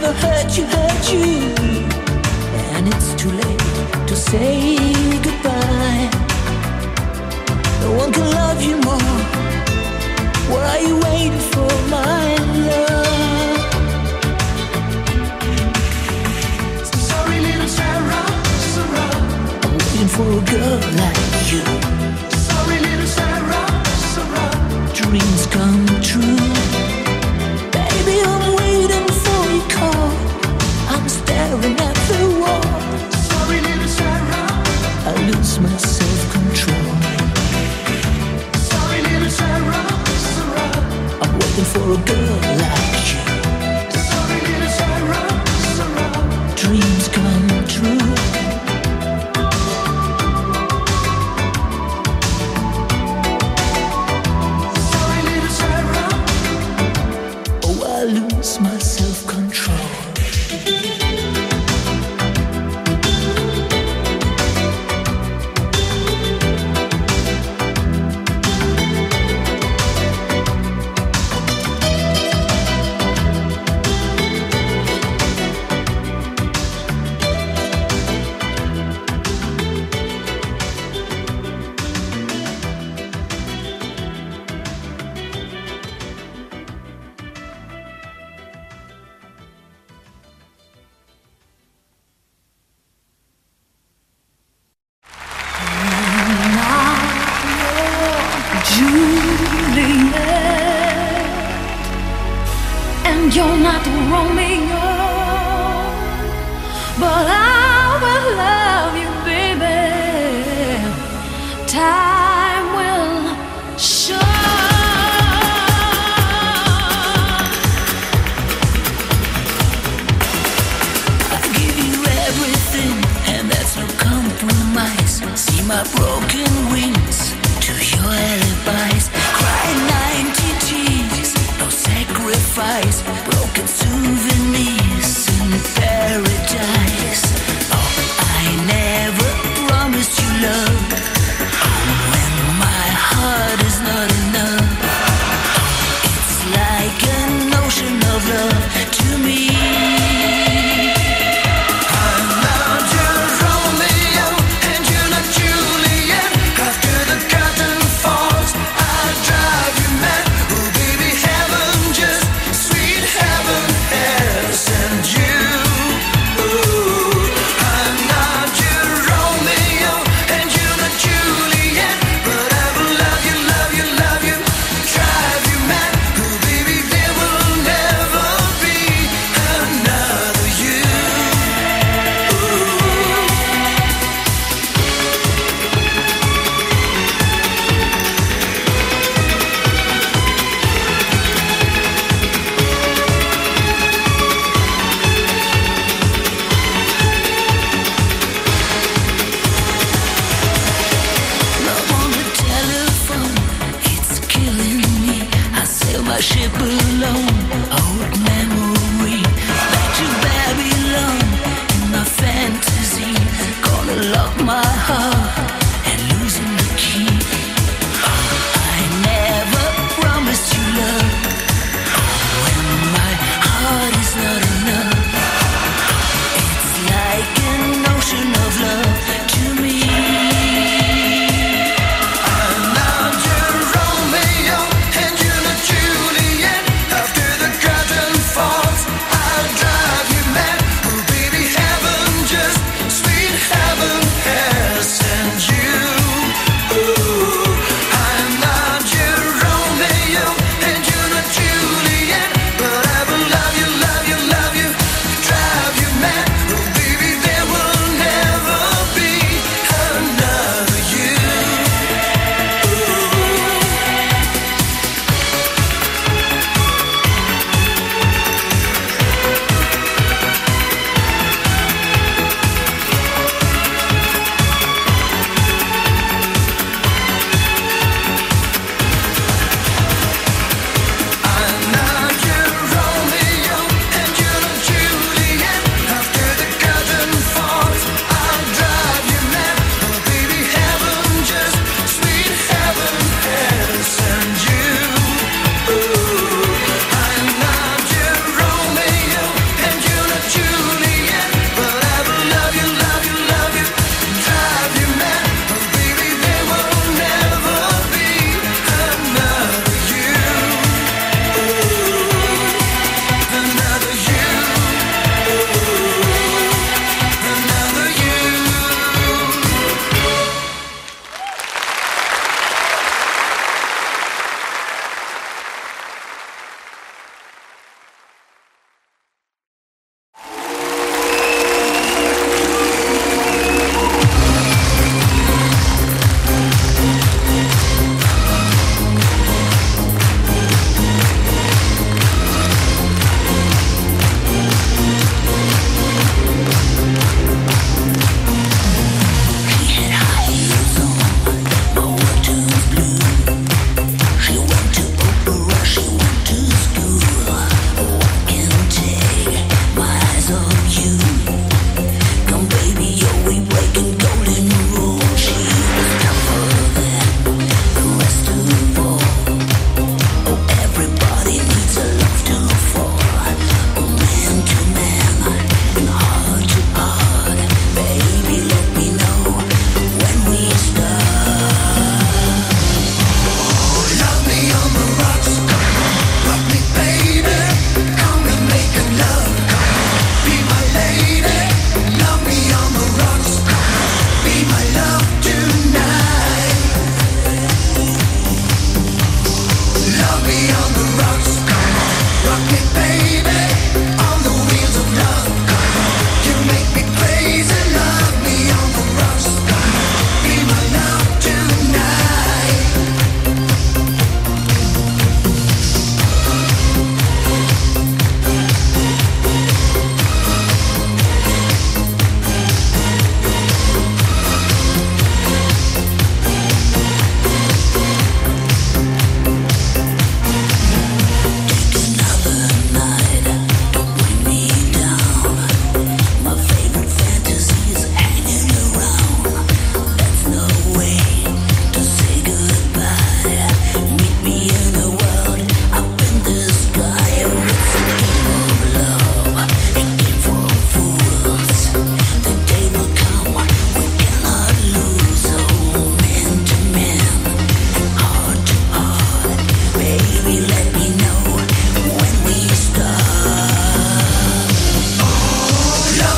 never hurt you, hurt you. And it's too late to say goodbye. No one can love you more. What are you waiting for, my love? Sorry, little Sarah, Sarah. I'm waiting for a girl like you. Sorry, little Sarah, Sarah. Dreams come true. girl.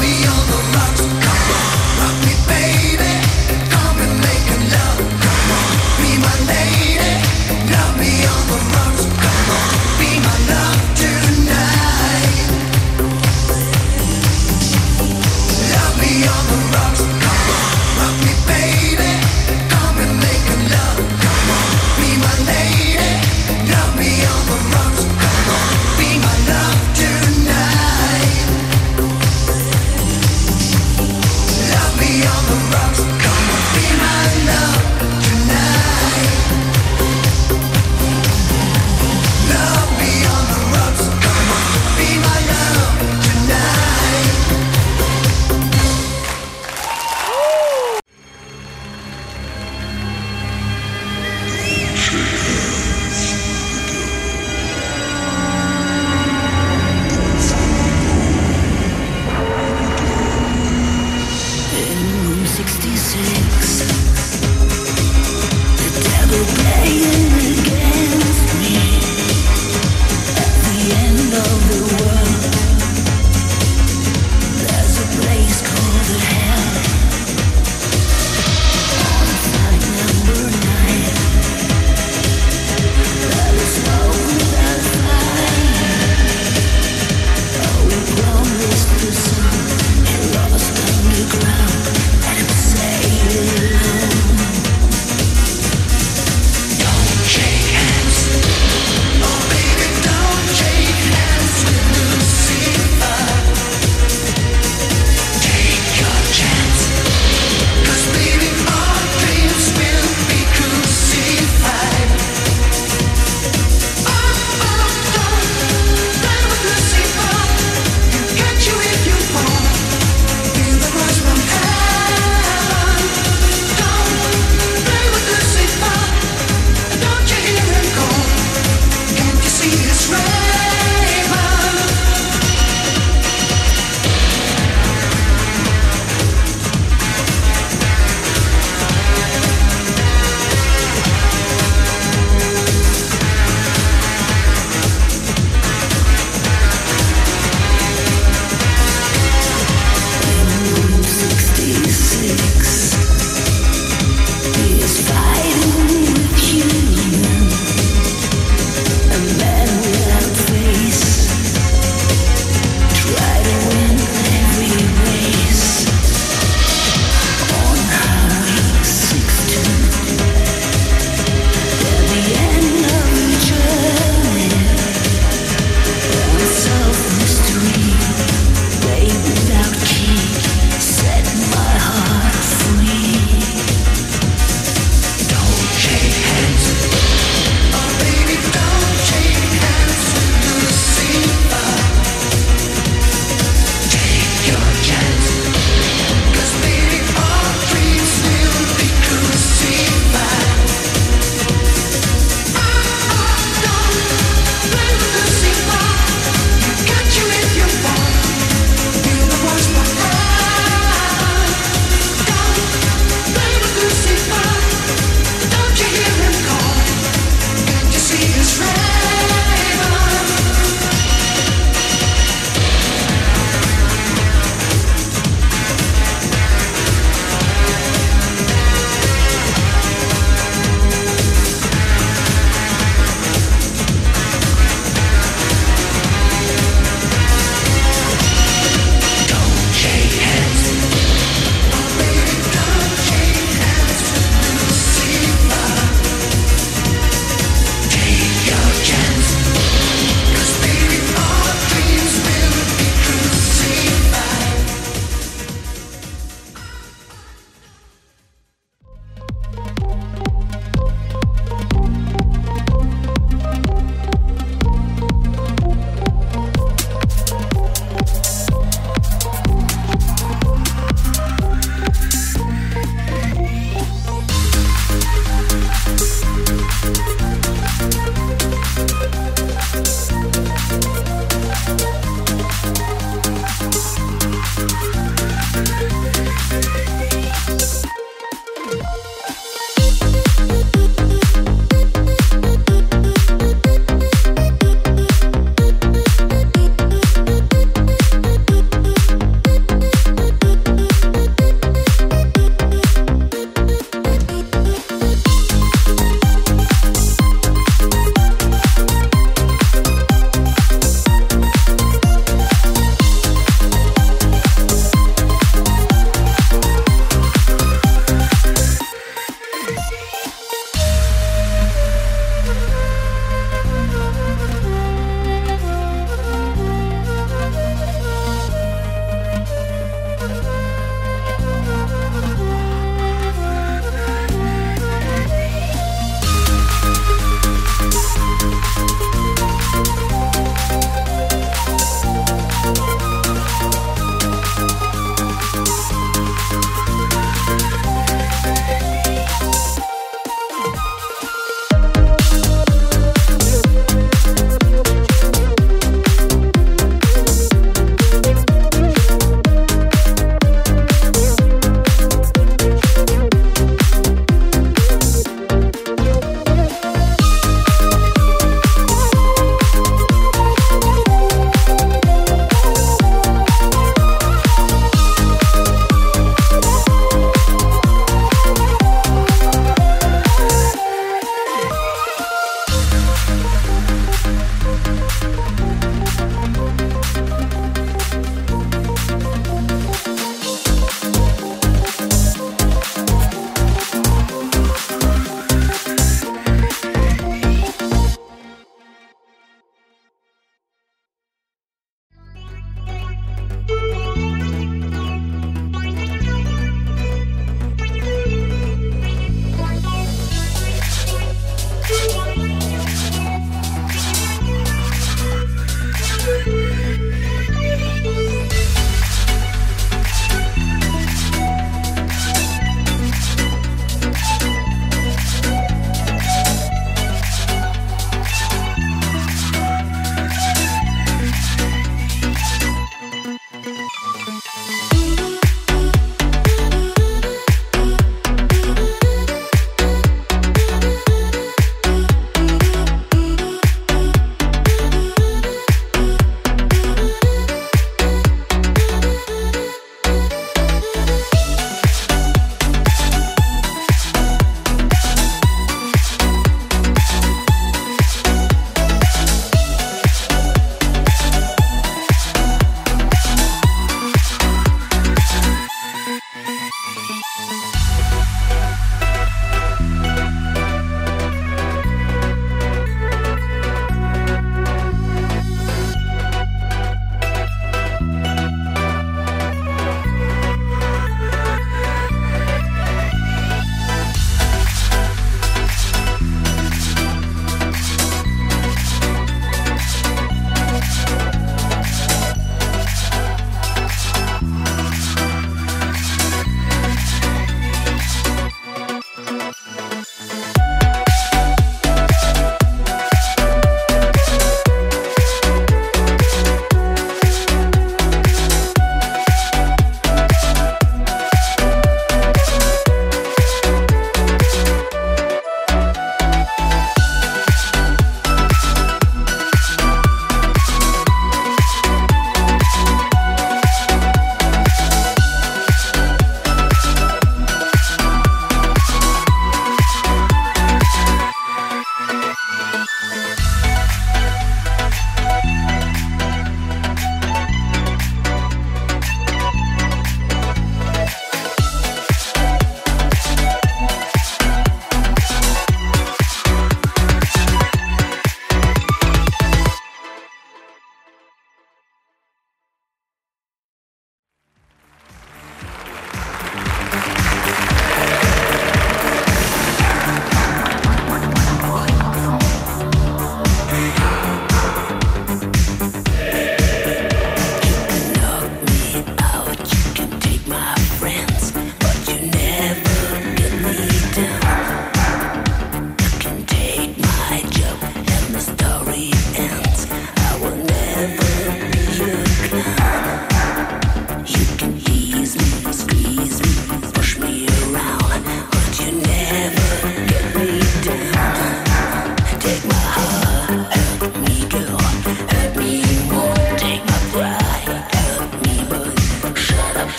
me